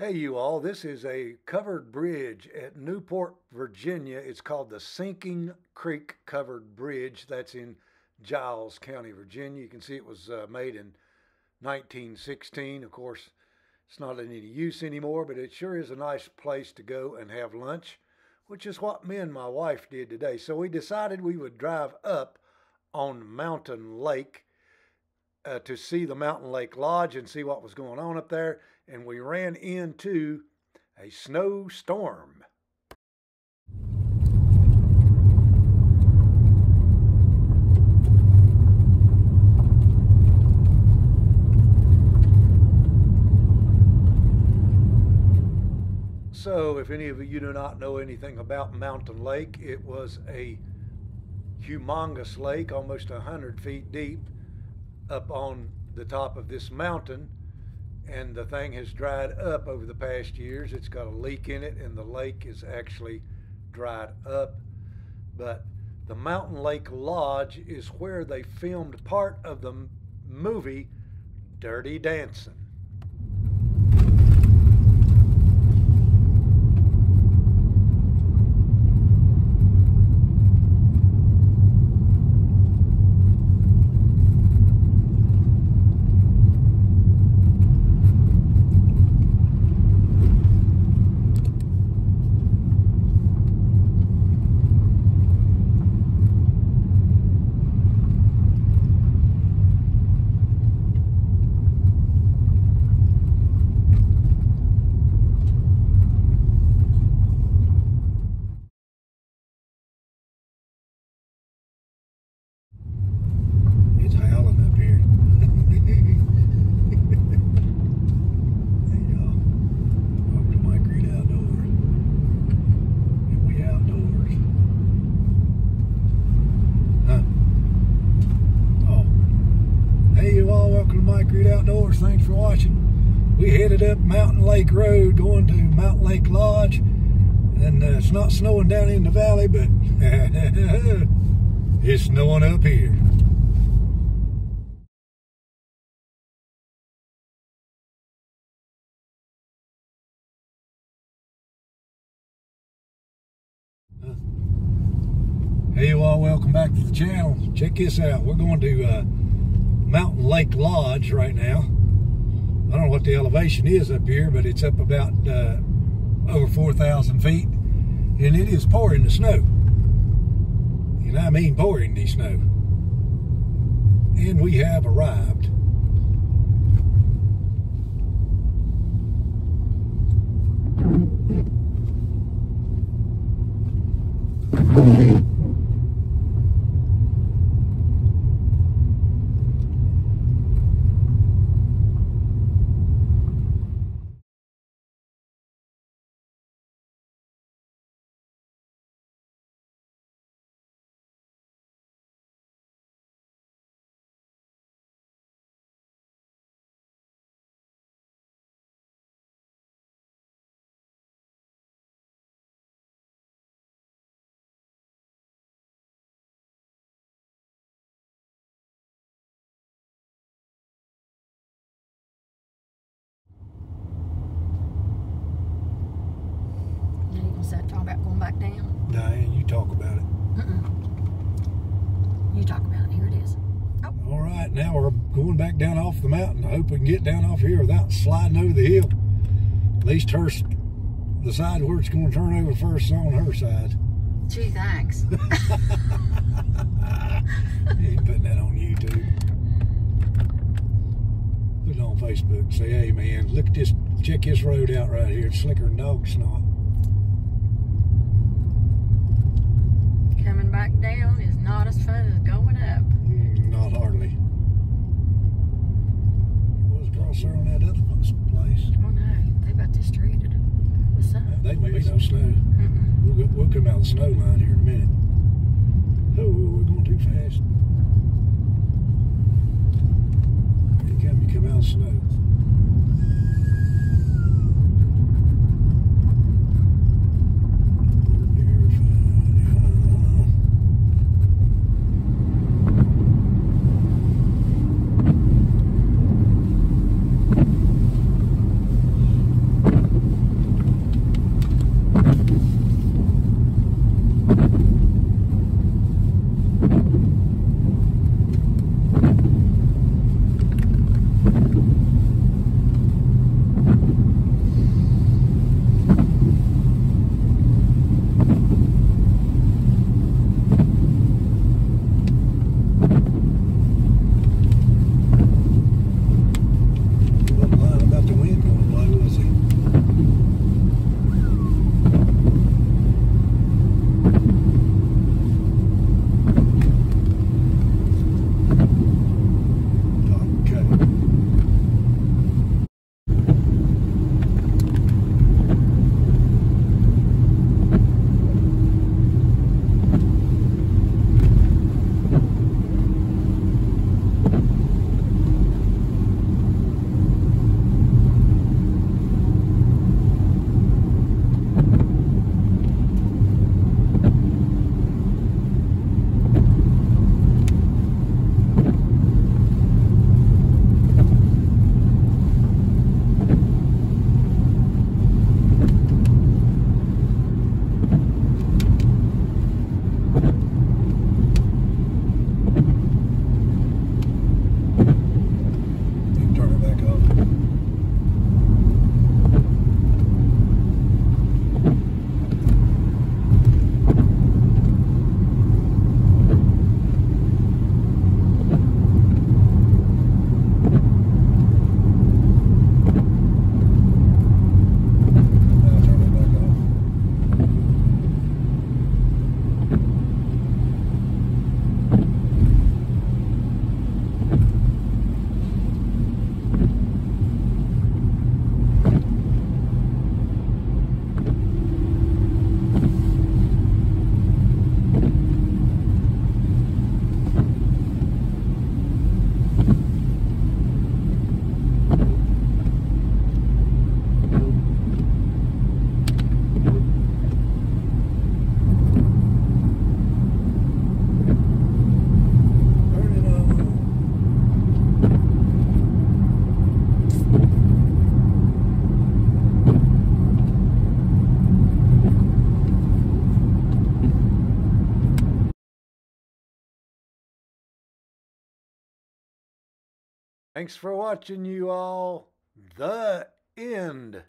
Hey, you all, this is a covered bridge at Newport, Virginia. It's called the Sinking Creek Covered Bridge. That's in Giles County, Virginia. You can see it was uh, made in 1916. Of course, it's not in any use anymore, but it sure is a nice place to go and have lunch, which is what me and my wife did today. So we decided we would drive up on Mountain Lake uh, to see the Mountain Lake Lodge and see what was going on up there. And we ran into a snowstorm. So, if any of you do not know anything about Mountain Lake, it was a humongous lake, almost 100 feet deep, up on the top of this mountain and the thing has dried up over the past years. It's got a leak in it and the lake is actually dried up. But the Mountain Lake Lodge is where they filmed part of the movie Dirty Dancing. It's howling up here. Hey, y'all. Welcome to Mike Reed Outdoors. And we outdoors. Huh? Oh. Hey, you all. Welcome to Mike Reed Outdoors. Thanks for watching. We headed up Mountain Lake Road going to Mountain Lake Lodge. And uh, it's not snowing down in the valley, but it's snowing up here. Hey you all, welcome back to the channel. Check this out. We're going to uh, Mountain Lake Lodge right now. I don't know what the elevation is up here, but it's up about uh, over 4,000 feet. And it is pouring the snow. And I mean pouring the snow. And we have arrived. You talking about going back down? Nah, you talk about it. Mm-mm. You talk about it. Here it is. Oh. All right, now we're going back down off the mountain. I hope we can get down off here without sliding over the hill. At least her, the side where it's going to turn over first is on her side. Gee, thanks. You ain't putting that on YouTube. Put it on Facebook. Say, hey man, look at this. Check this road out right here. It's slicker than dog snot. Coming back down is not as fun as going up. Mm, Not hardly. It was across there on that other place. Oh no, they about destroyed it with sun. They may be no snow. Mm-mm. We'll, we'll come out of the snow line here in a minute. Oh, we're going too fast. Thanks for watching, you all. The end.